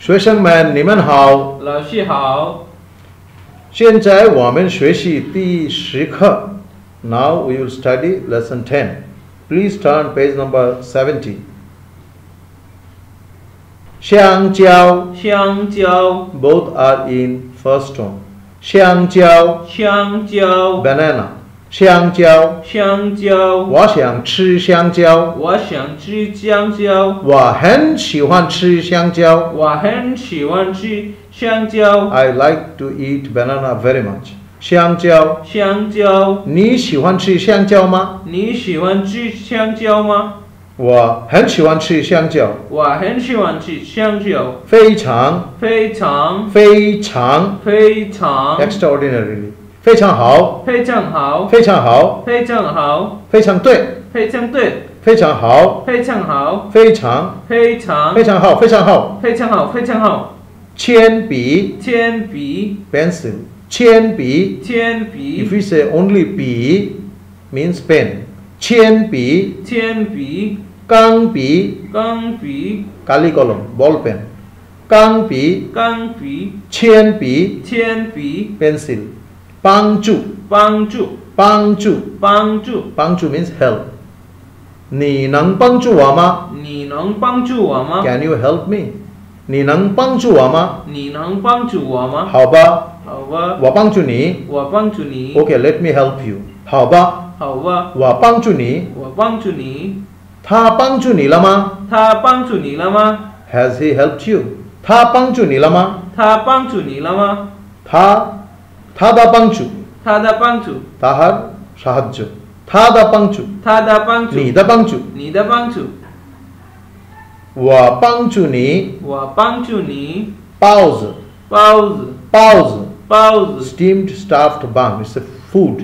学生们，你们好。老师好。现在我们学习第十课。Now we will study lesson ten. Please turn page number 70. 香蕉香蕉 both are in first tone. 香蕉香蕉 banana 香蕉。香蕉。我想吃香蕉。我想吃香蕉。我很喜欢吃香蕉。我很喜欢吃香蕉。I like to eat banana very much. 香蕉。香蕉。你喜欢吃香蕉吗？你喜欢吃香蕉吗？我很喜欢吃香蕉，我很喜欢吃香蕉，非常。非常。非常。非常。Extraordinarily 非常好，非常好，非常好，非常好，非常对，非常对，非常好，非常好，非常。非常。非常好，非常好，非常好，非常好。铅笔，铅笔，pencil，铅笔，铅笔。If we say only 笔 means pen，铅笔，铅笔，钢笔，钢笔，gali column，ball pen，钢笔，钢笔，铅笔，铅笔，pencil。Pangchu. Pangchu. Pangchu. Pangchu. Pangchu means help. Ni nang pangchu wama. Ni nang pangchu wama. Can you help me? Ni nang pangchu wama. Ni nang pangchu wama. How ba? How ba? Wapang chu ni. Wa chu ni. Okay, let me help you. How ba? How ba? Wapang chu ni. Wa chu ni. Tha pang chu ni lama. Tha pang chu ni lama. Has he helped you? Tha pang chu ni lama. Tha pang chu ni lama. Tha 吗？他他的帮助他的帮助， তাহার সাহায্য 他的帮助他的帮助，你的帮助你的帮助，我帮助你我帮助你。包子包子，包子包子， steamed stuffed bun it's a food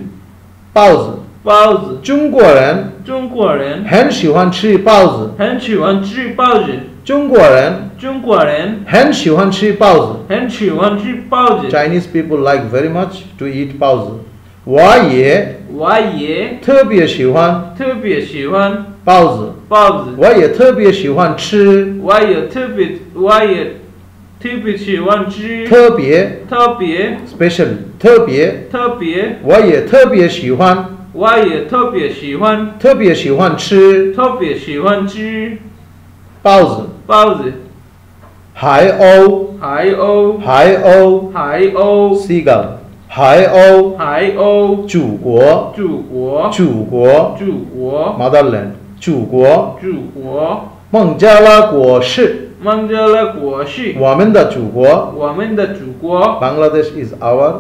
包子包子。中国人中国人很喜欢吃包子很喜欢吃包子， 中国人中国人很喜欢吃包子。很喜欢吃包子。Chinese people like very much to eat 包子。我也我也特别喜欢特别喜欢包子。包子，我也特别喜欢吃我也特别，我也特别喜欢吃，特别特别 special 特别特别，我也特别喜欢我也特别喜欢，特别喜欢吃特别喜欢吃包子包子。海鸥。海鸥，海鸥。海鸥，seagull 海鸥。海鸥，祖国。祖国，祖国。祖国，motherland 祖国。祖国，孟加拉国是孟加拉国是我们的祖国。我们的祖国，Bangladesh is our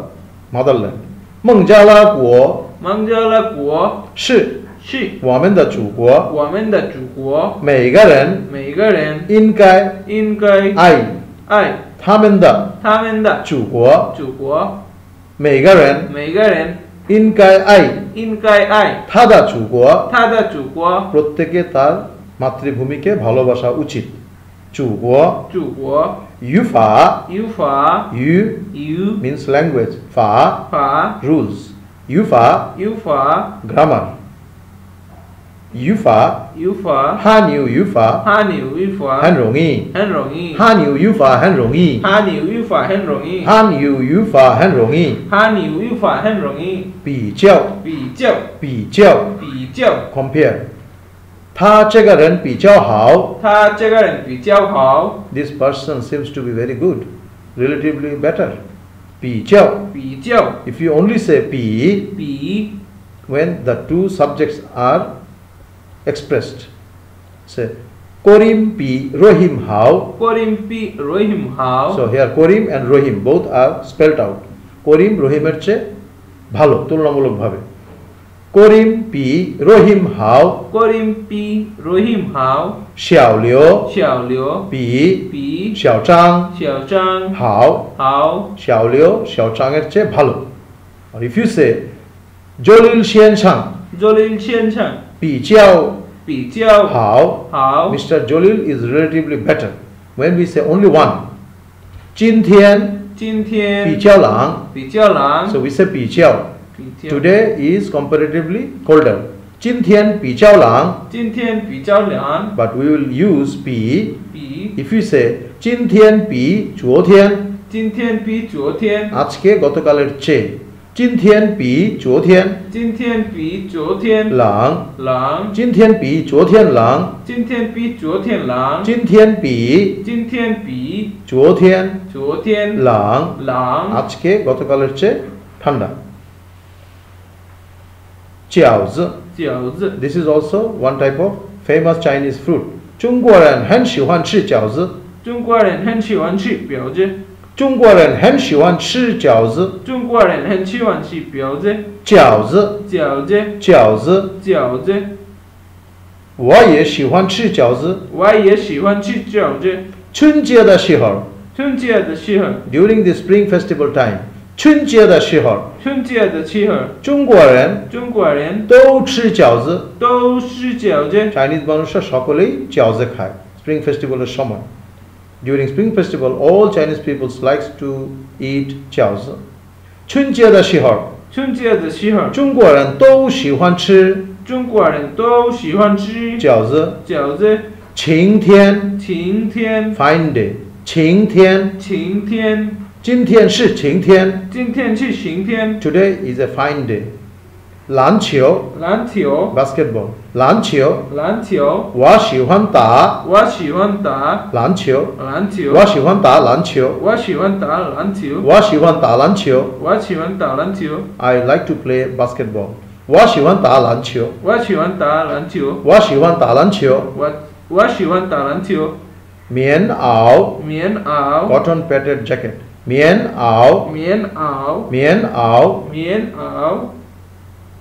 motherland 孟加拉国。孟加拉国。是是我们的祖国我们的祖国，每个人每个人应该应该爱爱他们的他们的祖国祖国，每个人每个人应该爱应该爱他的祖国他的祖国， প্রত্যেকে তার মাতৃভূমিকে ভালোবাসা উচিত祖国祖国语法有法语有 means language 法法 rules 语法有法 grammar 语法有法，哈牛语法哈牛有法很容易很容易，哈牛语法很容易哈牛有法很容易，哈牛语法很容易哈牛有法很容易，比较比较比较比较， compare 他这个人比较好他这个人比较好， this person seems to be very good relatively better 比较比较 if you only say 比比 when the two subjects are expressed. Say, Korim P. Rohim How. Korim P. Rohim How. So here Korim and Rohim both are spelled out. করিম রহিমের চেয়ে ভালো তুলনামূলকভাবে করিম পি রহিম হাও করিম পি রহিম হাও শিয়াওলিও শিয়াওলিও পি পি শিয়াওচাং শিয়াওচাং হাও হাও শিয়াওলিও শিয়াওচাং এর চেয়ে ভালো আর ইফ ইউ সে জলিল শিয়ানশাং Jalil শিয়ানশাং 比较比较好好 Mr. Jalil is relatively better when we say only one 今天今天比较冷比较冷 so we say 比较比较 today is comparatively colder 今天比较冷今天比较凉 but we will use 比比 If you say 今天比昨天今天比昨天， আজকে গতকালের চেয়ে 今天比昨天今天比昨天冷冷，今天比昨天冷今天比昨天冷，今天比今天比昨天昨天冷冷， আজকে গতকালের চেয়ে ঠান্ডা饺子饺子， This is also one type of famous Chinese fruit. 中国人很喜欢吃饺子。中国人很喜欢吃饺子， 中国人很喜欢吃饺子。中国人很喜欢吃饺子，饺子，饺子，饺子，饺子，我也喜欢吃饺子。我也喜欢吃饺子。春节的时候春节的时候， ，during the spring festival time，春节的时候，春节的时候，中国人中国人都吃饺子。都吃饺子。 Chinese মানুষরা সকলেই饺子খায় spring ফেস্টিভ্যালের সময় during spring festival all chinese people likes to eat 饺子春节的时候春节的时候，中国人都喜欢吃中国人都喜欢吃饺子饺子。晴天晴天， fine day 晴天晴天，今天是晴天今天是晴天。 today is a fine day 篮球篮球， basketball 篮球篮球，我喜欢打我喜欢打篮球篮球。我喜欢打篮球我喜欢打篮球，我喜欢打篮球我喜欢打篮球， I like to play basketball 我喜欢打篮球我喜欢打篮球，我喜欢打篮球。我我喜欢打篮球。棉袄棉袄， cotton padded jacket 棉袄棉袄，棉袄棉袄，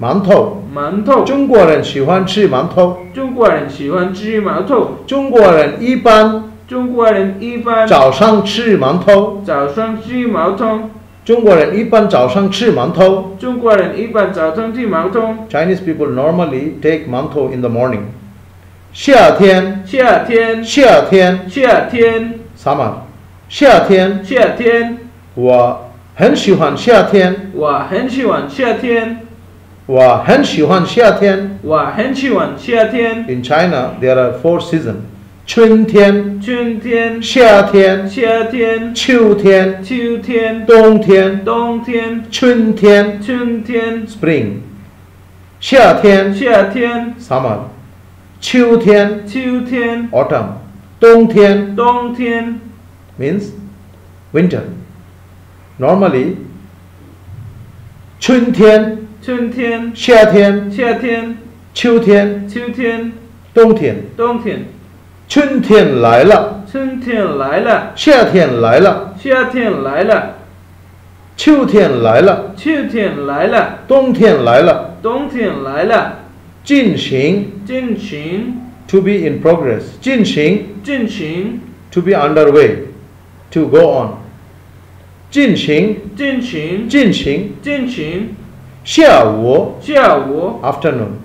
馒头。馒头。中国人喜欢吃馒头。中国人喜欢吃馒头，中国人一般。中国人一般。早上吃馒头。早上吃馒头，中国人一般早上吃馒头。中国人一般早上吃馒头。Chinese people normally take mantou in the morning. 夏天，夏天，夏天。夏天，，summer，夏天，夏天，我很喜欢夏天，我很喜欢夏天，我很喜欢夏天。我很喜欢夏天。 In China, there are four seasons: 春天、春天，夏天、夏天，秋天、秋天，冬天、冬天，春天春天， （spring）、夏天夏天， （summer）、秋天秋天， （autumn）、冬天冬天， means winter. Normally, 春天、 春天，夏天、夏天，秋天、秋天，冬天。冬天，春天来了，春天来了，夏天来了，夏天来了，秋天来了，秋天来了，冬天来了。冬天来了。进行进行，to be in progress. 进行进行，to be underway. To go on. 进行进行，进行进行。下午下午， afternoon.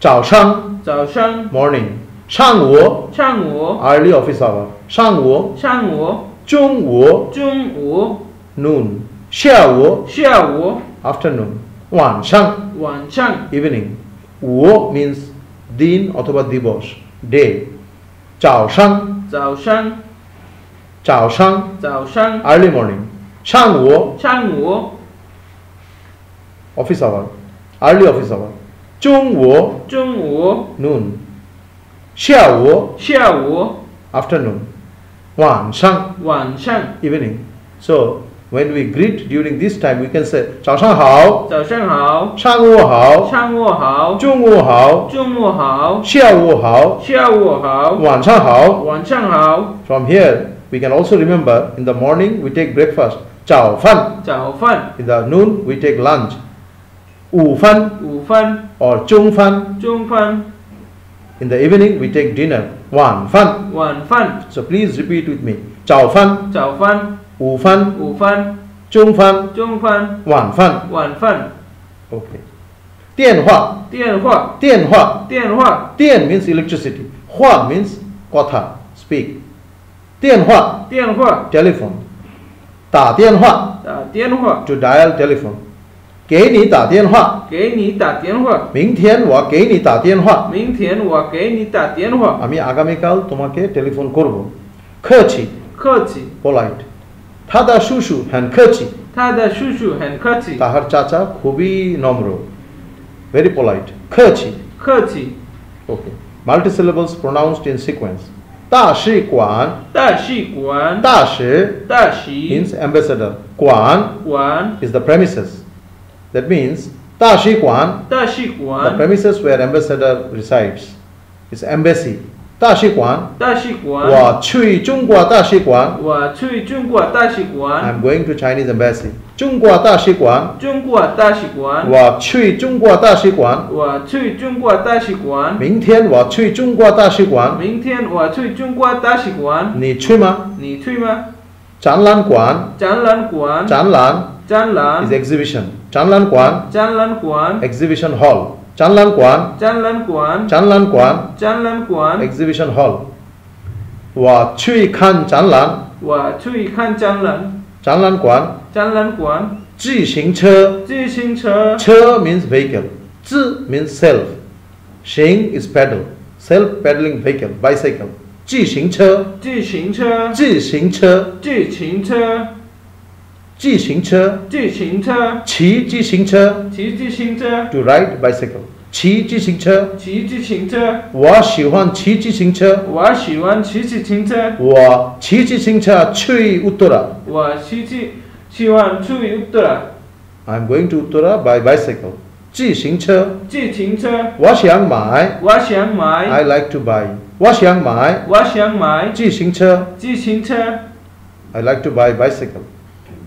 早上早上， morning. 上午上午， early office hour. 上午上午，中午中午， noon. 下午下午， afternoon. 晚上晚上。 evening. 午 means দিন অথবা দিবস day. 早上早上，早上早上， early morning. 上午上午， office hour. early office hour. 中午中午， noon. 下午下午， afternoon. 晚上晚上。 evening. So when we greet during this time, we can say 早上好,早上好，上午好,上午好，中午好,中午好，下午好,下午好，晚上好.晚上好。 From here, we can also remember in the morning we take breakfast, 早饭.早饭、 In the noon we take lunch, 午饭午饭、 or 中饭. 中饭、 In the evening we take dinner, 晚饭.晚饭、 So please repeat with me. 早饭,早饭、午饭,午饭、 中饭、中饭、晚饭。晚饭、 Okay. 电话、电话、电话。电话、电 means electricity. 话 means কথা speak. 电话电话、 telephone. 打电话打电话， to dial telephone. 给你打电话。给你打电话。明天我给你打电话。明天我给你打电话。 আমি আগামীকাল তোমাকে telephone করব 客气客气， polite 他的叔叔很客气他的叔叔很客气。 তাহার চাচা খুবই নম্র very polite 客气客气， okay multisyllables pronounced in sequence 大使馆大使馆，大使大使 means ambassador 馆馆， is the premises that means 大使馆大使 the 馆， premises where ambassador resides is embassy 大使馆大使馆。我去中国大使馆我去中国大使馆， I'm going to Chinese embassy 中国大使馆中国大使馆。我去中国大使馆我去中国大使馆。明天我去中国大使馆明天我去中国大使馆，你去吗你去吗？展览馆展览馆，展览展览 is，exhibition 展览馆展览馆， exhibition hall 展览馆展览馆，展览馆展览馆。 exhibition hall 我去看展览我去看展览，展览馆展览馆。自行车自行车，车 means vehicle 自 means self 行 is pedal self pedaling vehicle bicycle 自行车自行车，自行车自行车， 自行车，自行车，骑自行车，骑自行车。To ride bicycle，骑自行车，骑自行车。我喜欢骑自行车，我喜欢骑自行车。我骑自行车去乌托拉，我骑自喜欢去乌托拉。I'm going to Utoa by bicycle。自行车，自行车。我想买，我想买。I like to buy。我想买，我想买自行车，自行车。I like to buy bicycle。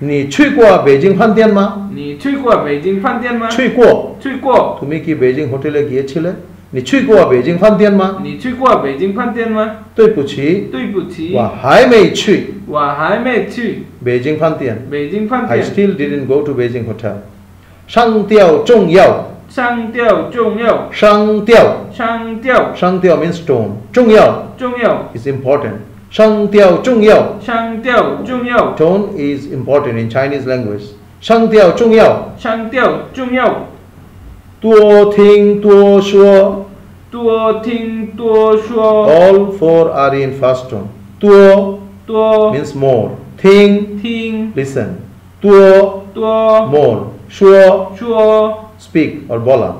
你去过北京饭店吗？你去过北京饭店吗？去过。去过。 তুমি কি Beijing হোটেলে গিয়েছিলে? 你去过北京饭店吗？你去过北京饭店吗？对不起，对不起，我还没去我还没去北京饭店。北京饭 I 店。 still didn't go to Beijing hotel. 商调重要，商调重要，商调，商调商调 means tone，重要重要， is important. 商调重要商调重要， tone is important in Chinese language. 商调重要，商调重要，多听多说。多听多说， All four are in first tone. 多多 means more. 听听 listen. 多多 more. 说说， speak or bola.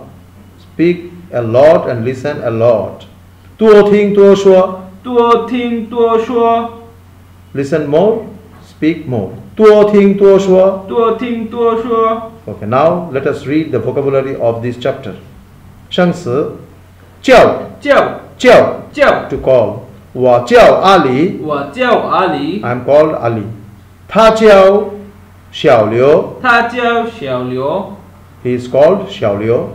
Speak a lot and listen a lot. 多听多说 多听多说， listen more, speak more. 多听多说多听多说。 Okay, now let us read the vocabulary of this chapter. 生词叫叫叫叫， to call. 我叫阿里我叫阿里， I'm called Ali. 他叫小刘他叫小刘， He is called 小刘。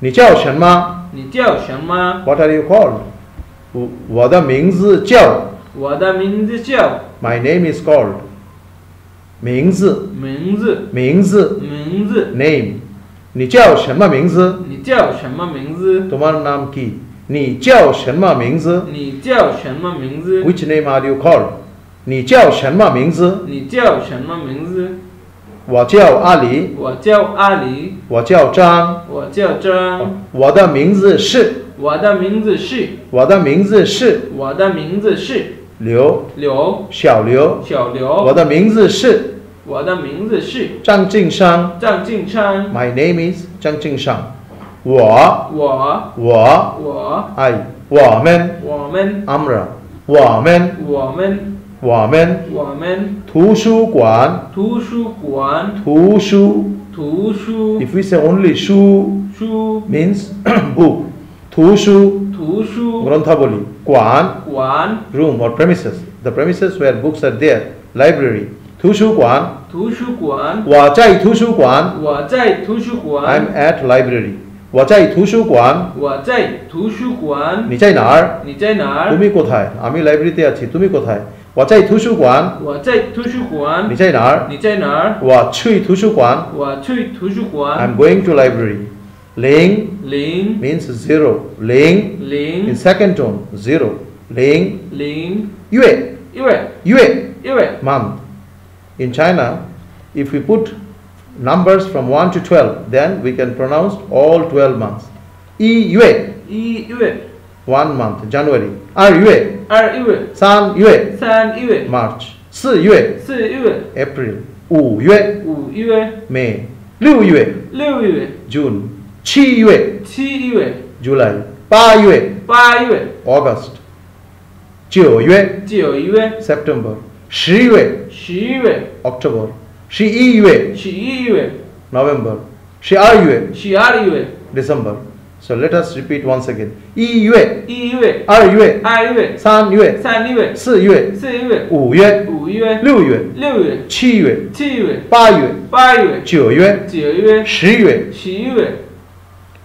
你叫什么你叫什么？ What are you called? 我的名字叫。我的名字叫。My name is called。名字。名字。名字。名字。Name。你叫什么名字？你叫什么名字？Tomar name?。你叫什么名字？你叫什么名字？Which name are you called？你叫什么名字？你叫什么名字？我叫阿里。我叫阿里。我叫张。我叫张。我的名字是。我的名字是，我的名字是我的名字是刘刘小刘小刘。我，的名字是我的名字是张敬山。张敬山，My name is 张敬山。我我我我。I 我们我们 Amra 我们我们我们我们图书馆。图书馆。图书。图书。If we say only 书书。means book. 图书,图书 granthaboli. Kwan, 馆 room or premises. The premises where books are there. Library. 图书馆,图书馆我在图书馆.我在图书 I'm 馆 at library. 我在图书馆.我在图书馆你在哪儿?你在哪儿 তুমি কোথায়? আমি লাইব্রেরিতে আছি. তুমি কোথায়? 我在图书馆.我在图书馆你在哪儿?你在哪儿我去图书馆.我去图书 I'm 馆 going to library. Ling. Ling. Means zero. Ling. Ling. In second tone, zero. Ling. Ling. Yue. Yue. Yue. Yue. Month. In China, if we put numbers from 1 to 12, then we can pronounce all 12 months. Yi Yue. Yi Yue. One month, January. Er Yue. Er Yue. San Yue. San Yue. March. Si Yue. Si Yue. April. Wu Yue. Wu Yue. May. Liu Yue. Liu Yue. June. 七月七月 July. 八月八月 August. 九月九月 September. 十月十月 October. 十一月十一月 November. 十二月十二月 December. So let us repeat once again. 一月一月二月二月三月三月四月四月五月五月六月六月七月七月八月八月九月九月十月十月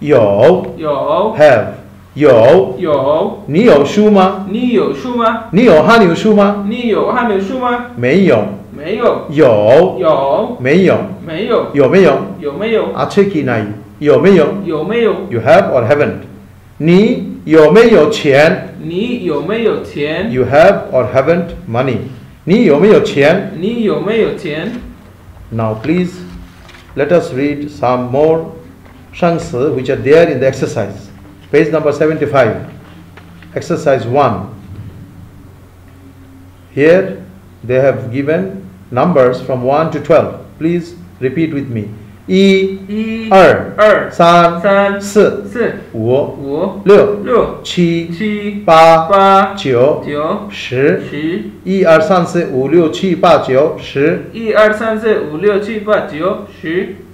有有 have 有有你有书吗？你有书吗？你有汉语书吗？你有汉语书吗？没有。没有有有没有？没有有没有？有没有 আছে কি নাই? 有没有有没有 You have or haven't? 你有没有钱你有没有钱？ You have or haven't money? 你有没有钱你有没有钱？ Now please let us read some more 生词 which are there in the exercise. Page number 75. Exercise 1. Here they have given numbers from 1 to 12. Please repeat with me. 一、一、二、二、三、三、四、四、五、五、六、六、七、七、八、八、九、九、十。十。一二三四五六七八九十。一二三四五六七八九十。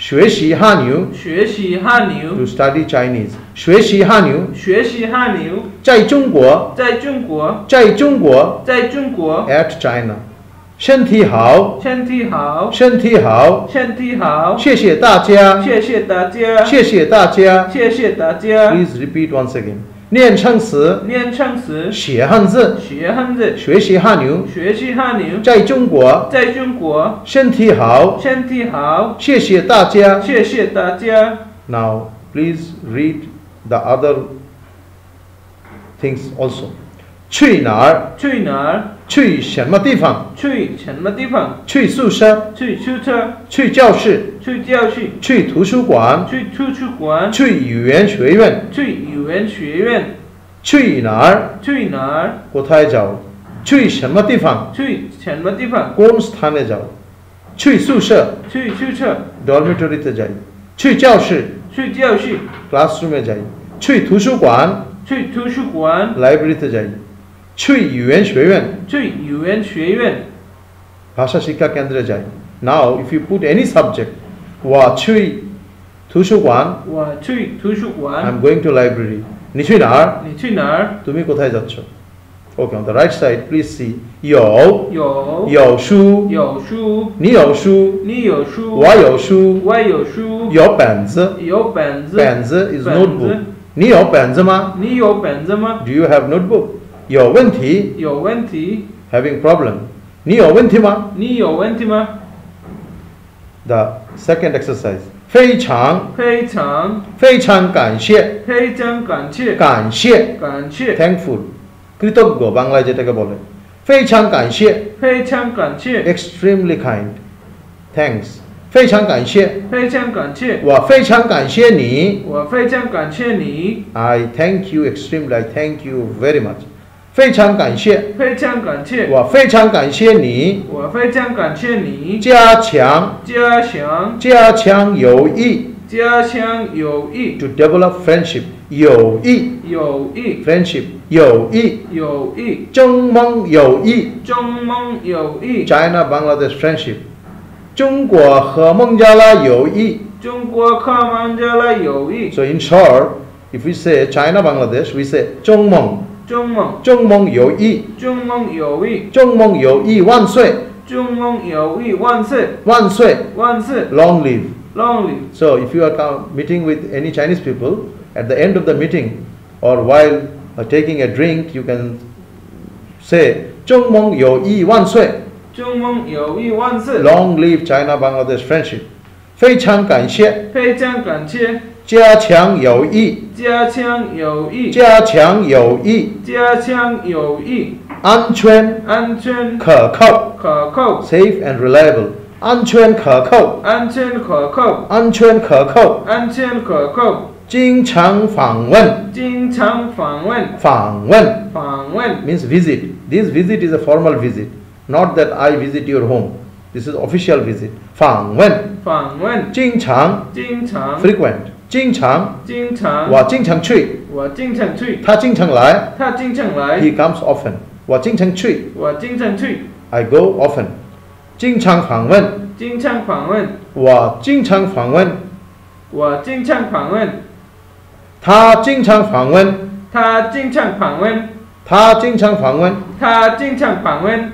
学习汉语学习汉 to 语， study Chinese. 学习汉语学习汉语，在中国，在中国，在中国在中国， at China. 身体好，身体好，身体好。身体好，谢谢大家，谢谢大家，谢谢大家。谢谢大家。 Please repeat once again. 念唱词，念唱词，写汉字，学汉字，学习汉语，学习汉语，在中国，在中国，身体好，身体好，谢谢大家。谢谢大家。Now, please read the other things also. 去哪儿？去哪儿？去什么地方？去什么地方？去宿舍？去宿舍，去教室？去教室，去图书馆？去图书馆，去语言学院？去语言学院，去哪儿？去哪儿？ কোথায় যাও? 去什么地方？去什么地方？ কোন স্থানে যাও? 去宿舍去宿舍， ডরমিটরিতে যাই 去教室去教室， ক্লাসরুমে যাই 去图书馆去图书馆， লাইব্রেরিতে যাই 去语言学院去语言学院。 ভাষা শিক্ষা কেন্দ্রে যাই now if you put any subject 我去图书馆我去图书 I am 馆。 going to library 你去哪儿 你去哪儿？ তুমি কোথায় যাচ্ছ okay on the right side please C 有有有书有书，你有书你有书，我有书我有书，有本子有本子，本子 is 本 notebook 子你有本子吗你有本子吗？ Do you have notebook 有问题有问题， having problem 你有问题吗你有问题吗？ The second exercise 非常非常非常感谢非常感谢，感谢感谢， thankful কৃতজ্ঞ বাংলায় যেটাকে বলে 非常感谢非常感谢， extremely kind thanks 非常感谢非常感谢，我非常感谢你我非常感谢你， I thank you extremely I thank you very much 非常感谢，非常感谢，我非常感谢你我非常感谢你加强加强加强友谊加强友谊，to develop friendship，友谊友谊 friendship，友谊，友谊中蒙友谊中蒙友谊，China Bangladesh friendship，中国和孟加拉友谊。中国和孟加拉友谊 So in short, if we say China Bangladesh, we say 中蒙，中蒙中蒙友谊，中蒙友谊中蒙友谊万岁，中蒙友谊万岁万岁万岁 long live. long live So if you are come- meeting with any Chinese people, at the end of the meeting or while uh, taking a drink, you can say 中蒙友谊万岁中蒙友谊万岁 long live China Bangladesh friendship. 非常感谢，非常感谢加强友谊，加强友谊加强友谊，加强友谊安全安全可靠可靠 safe and reliable，安全可靠，安全可靠安全可靠，安全可靠经常访问，经常访问访问访问 means visit. This visit is a formal visit, not that I visit your home. This is official visit. 访问，访问经常经常 frequent， 经常，经常我经常去，我经常去他经常来他经常来，he comes often。我经常去我经常去，I go often。经常访问，经常访问我经常访问，我经常访问他经常访问，他经常访问他经常访问。他经常访问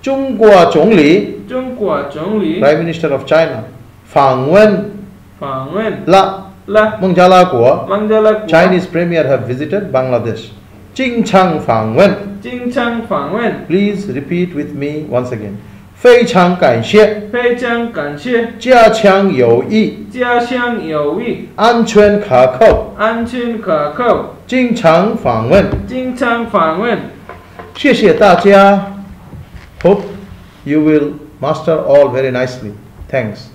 中国总理中国总理 Prime Minister of China 访问 访问了了孟加拉国。孟加拉国 Chinese premier have visited Bangladesh. 经常访问。经常访问 Please repeat with me once again. 非常感谢，非常感谢加强友谊，家乡友谊安全可靠，安全可靠经常访问。经常访问谢谢大家。Hope you will master all very nicely. Thanks.